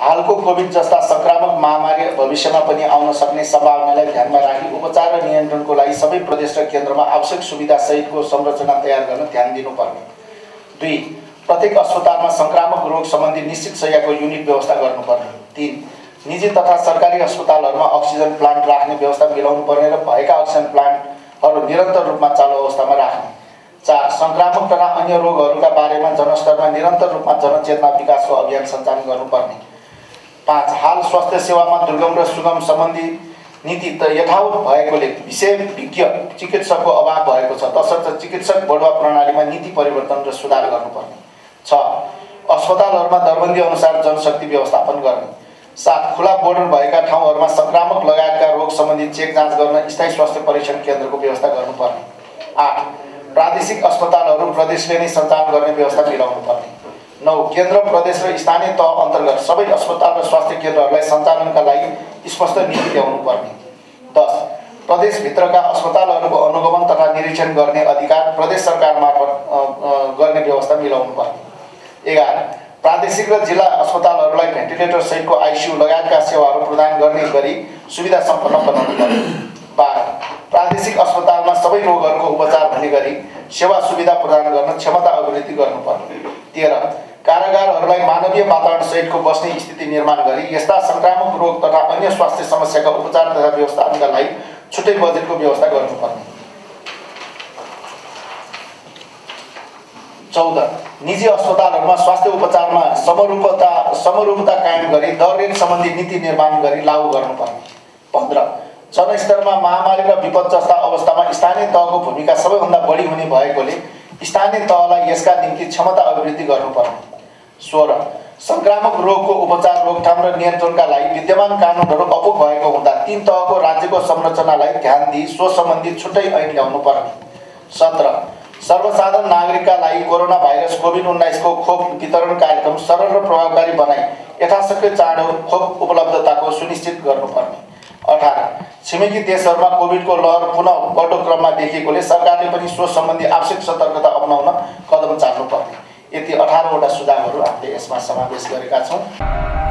हालको कोभिड जस्ता सङ्क्रामक महामारी भविष्यमा पनि आउन सक्ने सम्भावनालाई ध्यानमा राखी उपचार र नियन्त्रणको लागि सबै प्रदेश र केन्द्रमा आवश्यक सुविधा सहितको संरचना तयार गर्न ध्यान दिनुपर्ने। दुई प्रत्येक अस्पतालमा सङ्क्रामक रोग सम्बन्धी निश्चित शैय्याको युनिट व्यवस्था गर्नुपर्ने। तिन निजी तथा सरकारी अस्पतालहरूमा अक्सिजन प्लान्ट राख्ने व्यवस्था मिलाउनु पर्ने र भएका अक्सिजन प्लान्टहरू निरन्तर रूपमा चालु अवस्थामा राख्ने। चार सङ्क्रामक तथा अन्य रोगहरूका बारेमा जनस्तरमा निरन्तर रूपमा जनचेतना विकासको अभियान सञ्चालन गर्नुपर्ने। पाँच हाल स्वास्थ्य सेवामा दुर्गम र सुगम सम्बन्धी नीति त यथावत भएकोले विषय विज्ञ चिकित्सकको अभाव भएको छ। तसर्थ चिकित्सक बढुवा प्रणालीमा नीति परिवर्तन र सुधार गर्नुपर्ने छ। अस्पतालहरूमा दरबन्दी अनुसार जनशक्ति व्यवस्थापन गर्ने। सात खुला बोर्डर भएका ठाउँहरूमा सङ्क्रामक लगायतका रोग सम्बन्धी चेक जाँच गर्न स्थायी स्वास्थ्य परीक्षण केन्द्रको व्यवस्था गर्नुपर्ने। आठ प्रादेशिक अस्पतालहरू प्रदेशले नै सञ्चालन गर्ने व्यवस्था मिलाउनु पर्ने नौ केन्द्र प्रदेश र स्थानीय तह अन्तर्गत सबै अस्पताल र स्वास्थ्य केन्द्रहरूलाई सञ्चालनका लागि स्पष्ट नीति ल्याउनु पर्ने। दस प्रदेशभित्रका अस्पतालहरूको अनुगमन तथा निरीक्षण गर्ने अधिकार प्रदेश सरकार मार्फत गर्ने व्यवस्था मिलाउनु पर्ने। एघार प्रादेशिक र जिल्ला अस्पतालहरूलाई भेन्टिलेटर सहितको आइसियु लगायतका सेवाहरू प्रदान गर्ने गरी सुविधा सम्पन्न बनाउनु पर्ने। बाह्र प्रादेशिक अस्पतालमा सबै रोगहरूको उपचार हुने गरी सेवा सुविधा प्रदान गर्न क्षमता अभिवृद्धि गर्नुपर्ने। तेह्र मानवीय वातावरण सहितको बस्ने स्थिति निर्माण गरी यस्ता सङ्क्रामक रोग तथा अन्य स्वास्थ्य समस्याका उपचार तथा व्यवस्थापनका लागि छुट्टै बजेटको व्यवस्था गर्नुपर्ने। चौध निजी अस्पतालहरूमा स्वास्थ्य उपचारमा समरूपता समरूपता कायम गरी दर रेट सम्बन्धी नीति निर्माण गरी लागू गर्नुपर्ने। पन्ध्र जनस्तरमा महामारी र विपद जस्ता अवस्थामा स्थानीय तहको भूमिका सबैभन्दा बढी हुने भएकोले स्थानीय तहलाई यसका निम्ति क्षमता अभिवृद्धि गर्नुपर्ने। सोह्र सङ्क्रामक रोगको उपचार रोकथाम र नियन्त्रणका लागि विद्यमान कानुनहरू अपुग भएको हुँदा तिन तहको राज्यको संरचनालाई ध्यान दिई सो सम्बन्धी छुट्टै ऐन ल्याउनु पर्ने। सत्र सर्वसाधारण नागरिकका लागि कोरोना भाइरस कोभिड उन्नाइसको खोप वितरण कार्यक्रम सरल र प्रभावकारी बनाई यथाशक्य चाँडो खोप उपलब्धताको सुनिश्चित गर्नुपर्ने अठार छिमेकी देशहरूमा कोभिडको लहर पुनः बढ्दो क्रममा देखिएकोले सरकारले पनि सो सम्बन्धी आवश्यक सतर्कता अप्नाउन कदम यति अठारवटा सुझावहरू हामीले यसमा समावेश गरेका छौँ।